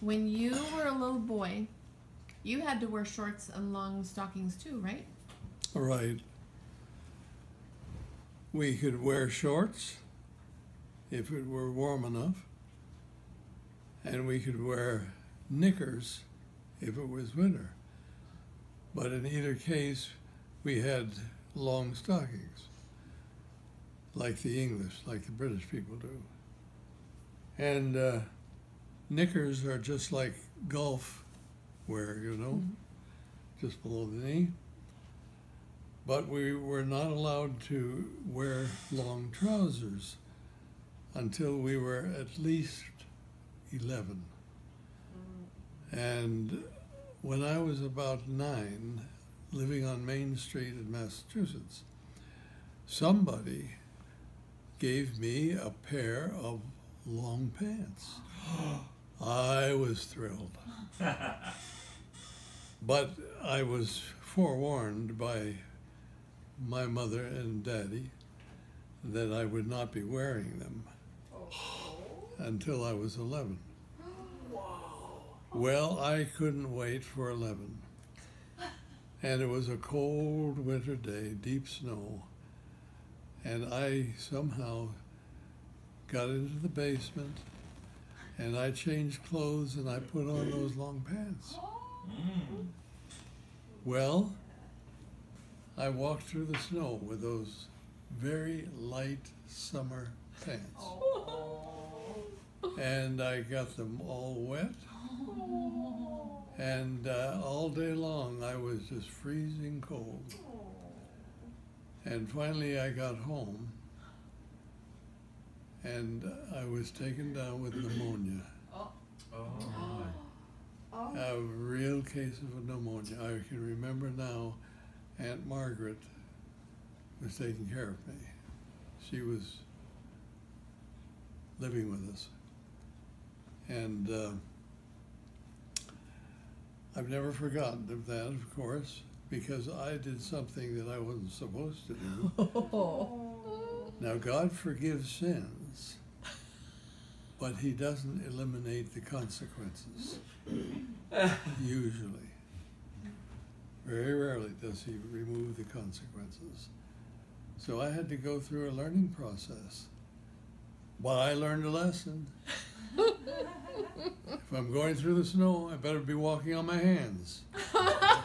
When you were a little boy, you had to wear shorts and long stockings too, right? Right. We could wear shorts if it were warm enough, and we could wear knickers if it was winter. But in either case, we had long stockings, like the English, like the British people do. And uh, knickers are just like golf wear, you know, mm-hmm. just below the knee. But we were not allowed to wear long trousers until we were at least 11. Mm. And when I was about nine, living on Main Street in Massachusetts, somebody gave me a pair of long pants. I was thrilled. But I was forewarned by my mother and daddy that I would not be wearing them until I was 11. Well, I couldn't wait for 11. And it was a cold winter day, deep snow. And I somehow got into the basement and I changed clothes and I put on those long pants. Well, I walked through the snow with those very light summer pants. And I got them all wet. And uh, all day long I was just freezing cold. And finally I got home and I was taken down with pneumonia. A real case of pneumonia. I can remember now Aunt Margaret was taking care of me. She was living with us. And uh, I've never forgotten of that, of course, because I did something that I wasn't supposed to do. Now, God forgives sins, but He doesn't eliminate the consequences, usually. Very rarely does He remove the consequences. So I had to go through a learning process. But I learned a lesson. if I'm going through the snow, I better be walking on my hands.